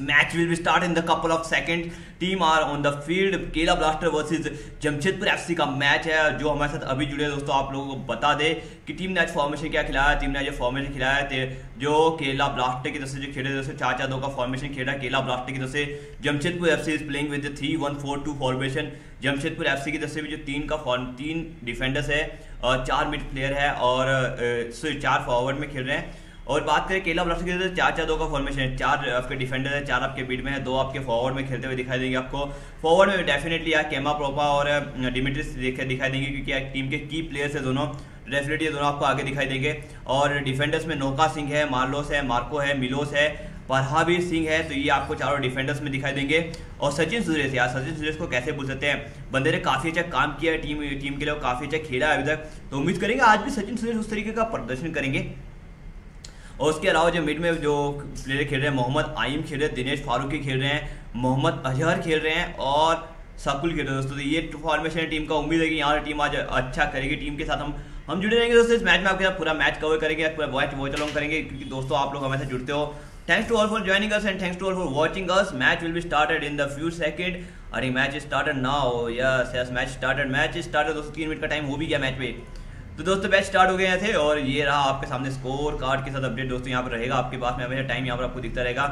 Match will be start in the couple of second team are on the field Kerala Blaster versus Jamshedpur FC का match है, जो हमारे साथ अभी जुड़े दोस्तों, आप लोगों को बता दे कि टीम ने आज फॉर्मेशन क्या खिलाया टीम ने आज फॉर्मेशन खिलाया थे जो केला ब्लास्टर की तरफ़ से जो खेले जैसे चार चार दो का फॉर्मेशन खेला केला ब्लास्टर की तरफ़ से। Jamshedpur FC is playing with three one four two formation Jamshedpur FC की तरफ़ से भी जो तीन का फॉर्म तीन डिफेंडर्स है चार मिड प्लेयर है और चार फॉरवर्ड में खेल रहे हैं। और बात करें केला ब्लास्टर की तो चार चार दो का फॉर्मेशन है। चार आपके डिफेंडर है, चार आपके बीट में है, दो आपके फॉरवर्ड में खेलते हुए दिखाई देंगे आपको। फॉरवर्ड में डेफिनेटली यार केमा प्रोपा और डिमिट्रिस दिखाई देंगे क्योंकि टीम के की प्लेयर्स है दोनों। डेफिनेटली दोनों आपको आगे दिखाई देंगे। और डिफेंडर्स में नौका सिंह है मार्लोस है मार्को है मिलोस है परहावीर सिंह है तो ये आपको चारों डिफेंडर्स में दिखाई देंगे। और सचिन सुरेश, यार, सचिन सुरेश को कैसे भूल सकते हैं? बंदे ने काफ़ी अच्छा काम किया है टीम टीम के लिए काफ़ी अच्छा खेला है अभी तक। तो उम्मीद करेंगे आज भी सचिन सुरेश उस तरीके का प्रदर्शन करेंगे। और उसके अलावा जो मिड में जो प्लेयर खेल रहे हैं, मोहम्मद आइम खेल रहे हैं, दिनेश फारूकी खेल रहे हैं, मोहम्मद अजहर खेल रहे हैं और सकुल खेल रहे हैं। दोस्तों तो ये फॉर्मेशन है टीम का उम्मीद है कि यहाँ टीम आज अच्छा करेगी। टीम के साथ हम हम जुड़े रहेंगे दोस्तों इस मैच में। आपके साथ पूरा मैच कवर करेंगे, पूरा वॉच वॉच अलॉन्ग करेंगे, क्योंकि दोस्तों आप लोग हमें जुड़ते हो। Thanks to all for joining us and thanks to all for watching us match will be started in the few second अरे match started now yes yes match started match started दोस्तों, तीन मिनट का time हो भी गया match पे। तो दोस्तों मैच स्टार्ट हो गए थे और ये रहा आपके सामने स्कोर कार्ड के साथ अपडेट दोस्तों यहाँ पर रहेगा आपके पास। में हमेशा टाइम यहाँ पर आपको दिखता रहेगा।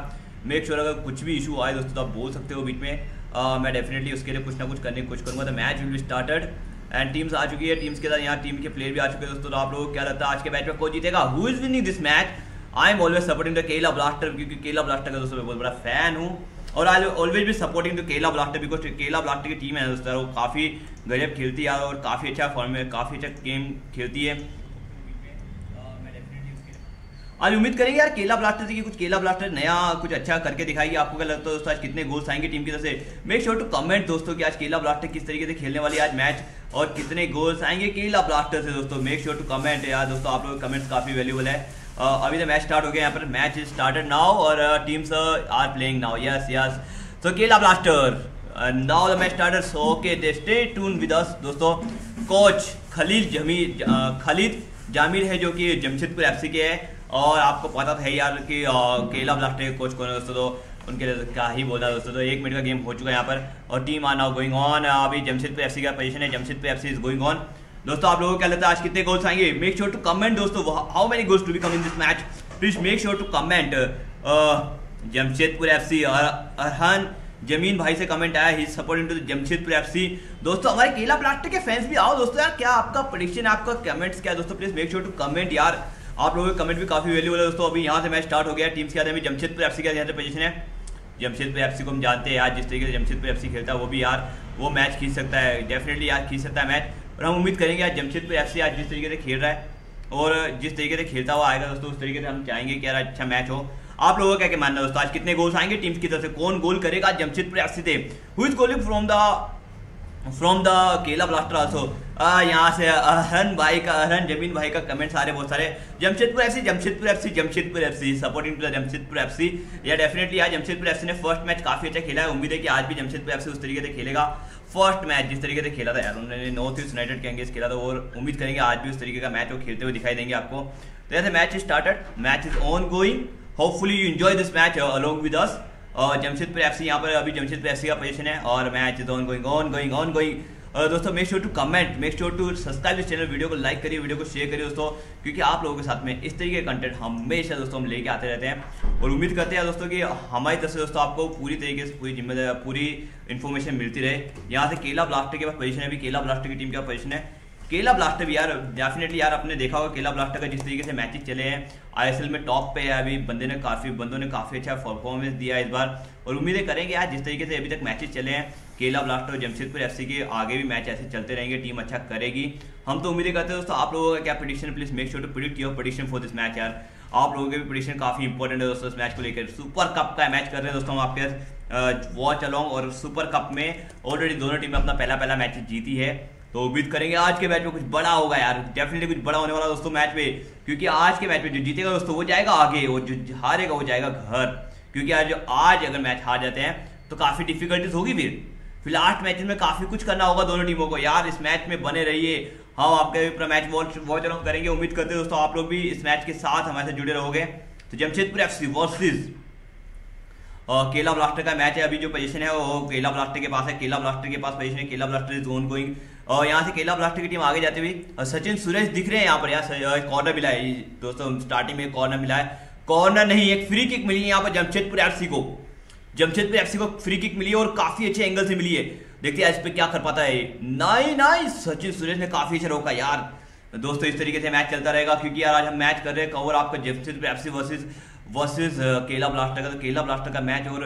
मेक श्योर अगर कुछ भी इशू आए दोस्तों तो आप बोल सकते हो बीच में। आ, मैं डेफिनेटली उसके लिए कुछ ना कुछ करने की कोशिश करूँगा। तो match will be started and teams आ चुकी है। टीम्स के साथ यहाँ टीम के प्लेयर भी आ चुके हैं दोस्तों। तो आप लोगों को क्या लगता है आज के मैच में कौन जीतेगा? Who is winning this match I am always supporting the Kerala Blaster क्योंकि केला ब्लास्टर का दोस्तों मैं बहुत बड़ा फ़ैन हूँ। और आई ऑलवेज भी supporting to Kerala blaster because Kerala blaster की टीम है दोस्तों वो काफ़ी गजब खेलती है और काफ़ी अच्छा फॉर्म में काफ़ी अच्छा गेम खेलती है। आज उम्मीद करेंगे यार केला ब्लास्टर से कि कुछ केला ब्लास्टर नया कुछ अच्छा करके दिखाएगी। आपको क्या लगता है दोस्तों, आज कितने गोल्स आएँगे टीम की? तरफ़ से मेक श्योर टू कमेंट दोस्तों कि आज केला ब्लास्टर किस तरीके से खेलने वाली आज मैच और कितने गोल्स आएँगे केला ब्लास्टर से दोस्तों? मेक श्योर टू कमेंट यार दोस्तों, आप लोग कमेंट्स काफ़ी वैल्यूबल है। अभी तो मैच स्टार्ट हो गया, यहाँ पर मैच इज़ स्टार्टेड नाउ और teams are playing now yes yes so Kerala blaster now the match started okay they stay tune with us दोस्तों. कोच खलील जमीर खलीद जामिर है जो कि जमशेदपुर एफसी के है और आपको पता था यार कि केला ब्लास्टर कोच कौन है दोस्तों? तो उनके लिए क्या ही बोला दोस्तों। तो एक मिनट का गेम हो चुका है यहाँ पर। और team are now going on अभी जमशेदपुर एफसी का पोजीशन है। Jamshedpur FC is going on दोस्तों, आप लोगों को क्या लगता है, आज कितने गोल्स आएँगे? मेक श्योर टू कमेंट दोस्तों। How many goals to be come in this match please make sure to comment Jamshedpur FC Arhan Zameen भाई से कमेंट आया। He supporting to Jamshedpur FC दोस्तों, हमारे केला ब्लास्टर के फैंस भी आओ। दोस्तों, यार, क्या आपका प्रोडिक्शन आपका कमेंट्स क्या दोस्तों please make sure to comment यार। आप लोगों के कमेंट भी काफ़ी वैल्यूबल है दोस्तों। अभी यहाँ से मैच स्टार्ट हो गया। टीम्स के आते हैं जमशेदपुर एफसी का यहाँ से पोजीशन है। जमशेदपुर एफसी को हम जानते हैं यार, जिस तरीके से जमशेदपुर एफसी खेलता है, वो भी यार, वो मैच खींच सकता है। डेफिनेटली यार खींच सकता है मैच और हम उम्मीद करेंगे आज जमशेदपुर एफसी आज जिस तरीके से खेल रहा है और जिस तरीके से खेलता हुआ आएगा दोस्तों, उस तरीके से हम चाहेंगे कि यार अच्छा मैच हो। आप लोगों का क्या मानना है दोस्तों? आज कितने गोल्स आएँगे टीम्स की तरफ़ से? कौन गोल करेगा जमशेदपुर एफसी से? Who is goaling from the from the Kerala blaster also यहाँ से अहरन भाई का अहरन ज़मीन भाई का कमेंट सारे बहुत सारे। Jamshedpur FC Jamshedpur FC Jamshedpur FC supporting to the Jamshedpur FC या डेफिनेटली आज जमशेदपुर एफसी ने फ़र्स्ट मैच काफ़ी अच्छा खेला है। उम्मीद है कि आज भी जमशेदपुर एफसी उस तरीके से खेलेगा। फ़र्स्ट मैच जिस तरीके से खेला था यार, उन्होंने नॉर्थ ईस्ट यूनाइटेड के अगेंस्ट खेला था, और उम्मीद करेंगे आज भी उस तरीके का मैच वो खेलते हुए दिखाई देंगे आपको। तो जैसे match started match is on going hopefully you enjoy this match along with us और जमशेदपुर एफ़ सी यहाँ पर अभी जमशेदपुर एफ़ सी का पोजीशन है और match is on going on going on going दोस्तों make sure to comment make sure to subscribe इस channel video को लाइक करिए वीडियो को शेयर करिए दोस्तों, क्योंकि आप लोगों के साथ में इस तरीके का कंटेंट हमेशा दोस्तों हम लेके आते रहते हैं। और उम्मीद करते हैं दोस्तों कि हमारी तरफ़ से दोस्तों आपको पूरी तरीके से पूरी ज़िम्मेदारी, पूरी इन्फॉर्मेशन मिलती रहे। यहाँ से केला ब्लास्टर के पास पोजीशन है, अभी केला ब्लास्टर की टीम का पोजीशन है। केला ब्लास्टर भी यार डेफिनेटली यार आपने देखा होगा केला ब्लास्टर का जिस तरीके से मैचेस चले हैं। आईएसएल में टॉप पे है अभी, बंदे ने काफ़ी, बंदों ने काफ़ी अच्छा परफॉर्मेंस दिया इस बार। और उम्मीदें करेंगे यार, जिस तरीके से अभी तक मैचेस चले हैं, केला ब्लास्टर और जमशेदपुर एफसी के आगे भी मैच ऐसे चलते रहेंगे, टीम अच्छा करेगी। हम तो उम्मीदें करते हैं दोस्तों, आप लोगों का क्या prediction please make sure to predict your prediction for this match यार। आप लोगों के भी प्रोडिक्शन काफ़ी इंपॉर्टेंट है दोस्तों इस मैच को लेकर। सुपर कप का मैच कर रहे हैं दोस्तों हम आपके वॉच अलॉन्ग और सुपर कप में ऑलरेडी दोनों टीमें अपना पहला पहला मैच जीती है। तो उम्मीद करेंगे आज के मैच में कुछ बड़ा होगा यार। डेफिनेटली कुछ बड़ा होने वाला दोस्तों मैच में। क्योंकि आज के मैच में जो जीतेगा दोस्तों, वो जाएगा आगे और जो हारेगा, वो जाएगा घर। क्योंकि आज आज अगर मैच हार जाते हैं तो काफ़ी डिफिकल्टीज होगी फिर। फिर लास्ट मैच में काफ़ी कुछ करना होगा दोनों टीमों को। यार, इस मैच में बने रहिए। हम आपके पूरा मैच वॉच वॉच करेंगे। उम्मीद करते हैं दोस्तों आप लोग भी इस मैच के साथ हमारे साथ जुड़े रहोगे। तो Jamshedpur F C versus Kerala blaster का मैच है। अभी जो पोजीशन है, वो केला ब्लास्टर के पास है। केला ब्लास्टर के पास पोजीशन है। Kerala blaster is own going और यहाँ से केला ब्लास्टर की टीम आगे जाती हुई सचिन सुरेश दिख रहे हैं यहाँ पर यार कॉर्नर मिला है। दोस्तों स्टार्टिंग में कॉर्नर मिला है। कॉर्नर नहीं, एक फ्री किक मिली है यहाँ पर जमशेदपुर एफसी को। जमशेदपुर एफसी को फ्री किक मिली है और काफ़ी अच्छे एंगल से मिली है। देखते हैं इस पे क्या कर पाता है। नाई नाई सचिन सुरेश ने काफ़ी अच्छा रोका यार। दोस्तों, इस तरीके से मैच चलता रहेगा, क्योंकि यार आज हम मैच कर रहे हैं कवर आपका Jamshedpur FC versus versus Kerala blaster का तो केला ब्लास्टर का मैच और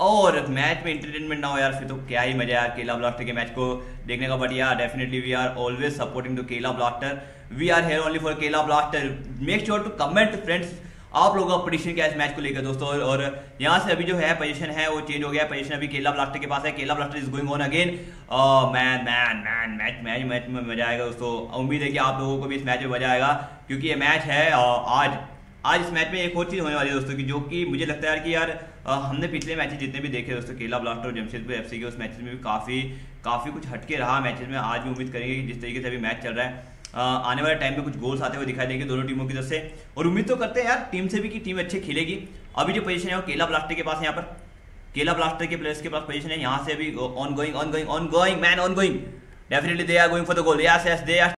और मैच में इंटरटेनमेंट ना हो यार, फिर तो क्या ही मज़ा यार केला ब्लास्टर के मैच को देखने का। बट यार definitely we are always supporting to Kerala blaster we are here only for Kerala blaster make sure to comment friends आप लोगों का पोजिशन क्या है इस मैच को लेकर, दोस्तों? और यहाँ से अभी जो है पोजीशन है, वो चेंज हो गया। पोजीशन अभी केला ब्लास्टर के पास है। Kerala blaster is going on again man man man match match match में मज़ा आएगा, दोस्तों। उम्मीद है कि आप लोगों को भी इस मैच में मज़ा आएगा, क्योंकि ये मैच है आज। आज इस मैच में एक और चीज़ होने वाली है दोस्तों की, जो कि मुझे लगता है यार कि यार हमने पिछले मैचेस जितने भी देखे दोस्तों, केला ब्लास्टर और जमशेदपुर एफसी के, उस मैचेस में भी काफ़ी काफ़ी कुछ हटके रहा मैचेस में। आज भी उम्मीद करेंगे कि जिस तरीके से अभी मैच चल रहा है आने वाले टाइम में कुछ गोल्स आते हुए दिखाई देंगे दोनों टीमों की तरफ़ से। और उम्मीद तो करते हैं यार, टीम से भी कि टीम अच्छे खेलेगी। अभी जो पोजीशन है वो केला ब्लास्टर के पास यहाँ पर। केला ब्लास्टर के प्लेयर्स के पास पोजीशन है, यहाँ से अभी on going on going on going man on going definitely they are going for the goal yes yes they are